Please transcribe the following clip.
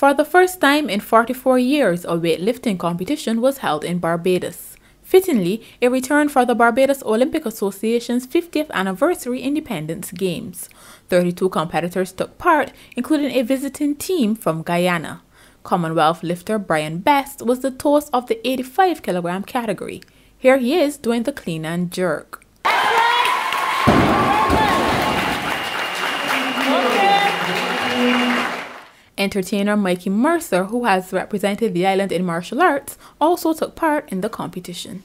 For the first time in 44 years, a weightlifting competition was held in Barbados. Fittingly, it returned for the Barbados Olympic Association's 50th anniversary Independence Games. 32 competitors took part, including a visiting team from Guyana. Commonwealth lifter Brian Best was the toast of the 85 kilogram category. Here he is doing the clean and jerk. Entertainer Mikey Mercer, who has represented the island in martial arts, also took part in the competition.